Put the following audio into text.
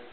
nine